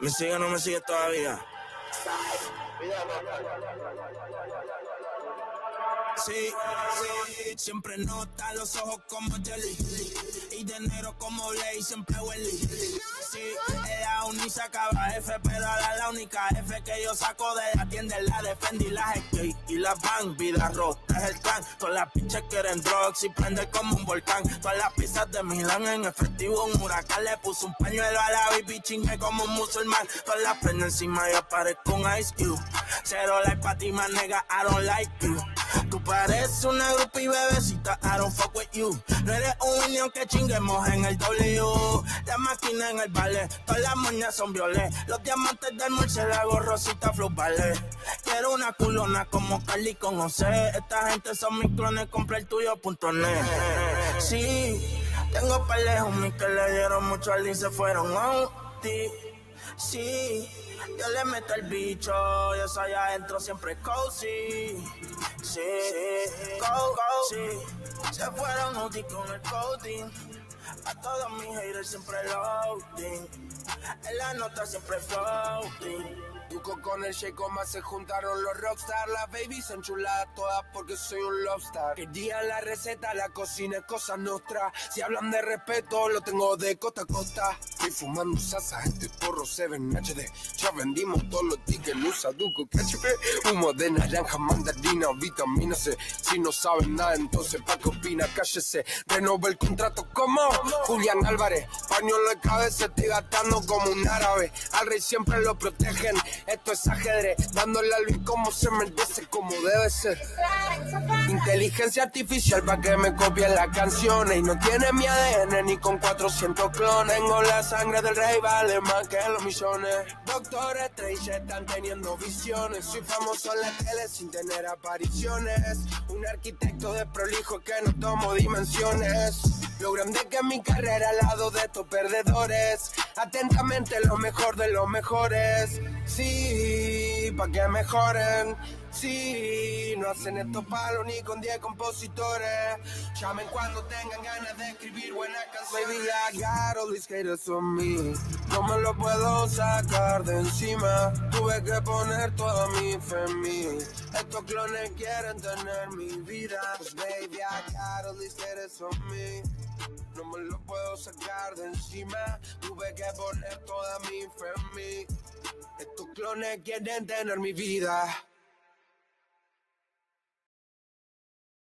¿Me sigue o no me sigue todavía? Sí, sí, siempre nota los ojos como Jelly y de negro como Blade, siempre Welly. Sí, ella uni sacaba F, pero ahora la única F que yo saco de la tienda la Defend y la skate y la van, vida rota es el can. Todas las pinches quieren drugs y prende como un volcán. Todas las pizzas de Milán en efectivo, un huracán le puso un pañuelo a la baby chingue como un musulmán. Todas las prende encima y aparezco un Ice Cube. Cero like pa' ti, más nega, I don't like you. Tú pareces una grupa y bebecita, I don't fuck with you. No eres un minion que chinguemos en el W. La máquina en el ballet, todas las moñas son violet. Los diamantes del murciélago, rosita, flow ballet. Quiero una culona como Carly con José. Esta gente son mis clones, compra el tuyo.net. Sí, tengo de homies que le dieron mucho al y se fueron a ti. Sí, yo le meto el bicho, yo soy adentro siempre cozy. Sí, go, go, sí. Se fueron UTI con el coding. A todos mis haters siempre loading. En la nota siempre floating. Duco con el Sheiko más se juntaron los rockstar. Las babies son chuladas todas porque soy un lobstar Querían la receta, la cocina es cosa nuestra. Si hablan de respeto, lo tengo de costa a costa. Estoy fumando sasa, este porro 7 HD Ya vendimos todos los tickets, usa Duco KHP Humo de naranja, mandarina, vitamina C. Si no saben nada, entonces pa' qué opina, cállese Renové el contrato como Julián Álvarez Pañuelo de cabeza, estoy gastando como un árabe. Al rey siempre lo protegen esto es ajedrez, dándole al Luis como se merece, como debe ser. Inteligencia artificial para que me copien las canciones. Y no tiene mi ADN ni con 400 clones. Tengo la sangre del rey, vale más que los millones. Doctor Strange están teniendo visiones. Soy famoso en la tele sin tener apariciones. Un arquitecto de prolijo que no tomo dimensiones. Lo grande que mi carrera al lado de estos perdedores. Atentamente lo mejor de los mejores. Sí, pa' que mejoren. Sí, no hacen estos palos ni con 10 compositores. Llamen cuando tengan ganas de escribir buenas canciones. Baby, I got all these haters on me. No me lo puedo sacar de encima. Tuve que poner toda mi fe en mí. Estos clones quieren tener mi vida. Pues baby, I got all these haters on me. No me lo puedo sacar de encima. Tuve que poner toda mi fe en mí. Estos clones quieren tener mi vida.